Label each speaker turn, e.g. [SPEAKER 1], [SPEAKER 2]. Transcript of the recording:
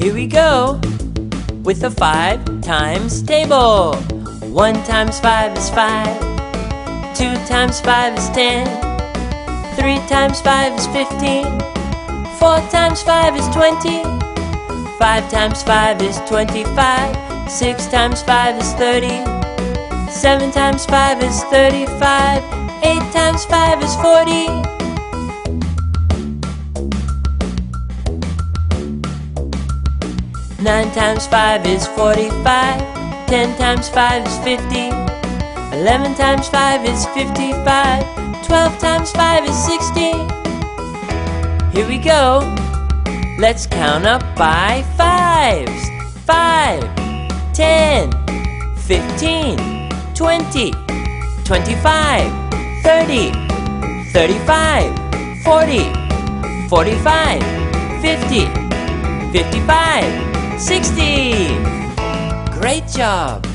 [SPEAKER 1] Here we go with the five times table. One times five is five. Two times five is ten. Three times five is fifteen. Four times five is twenty. Five times five is twenty-five. Six times five is thirty. Seven times five is thirty-five. Eight times five is forty. Nine times five is forty-five. Ten times five is fifty. Eleven times five is fifty-five. Twelve times five is sixty. Here we go. Let's count up by fives. Five, ten, fifteen, twenty, twenty-five, thirty, thirty-five, forty, forty-five, fifty, fifty-five, sixty. Great job!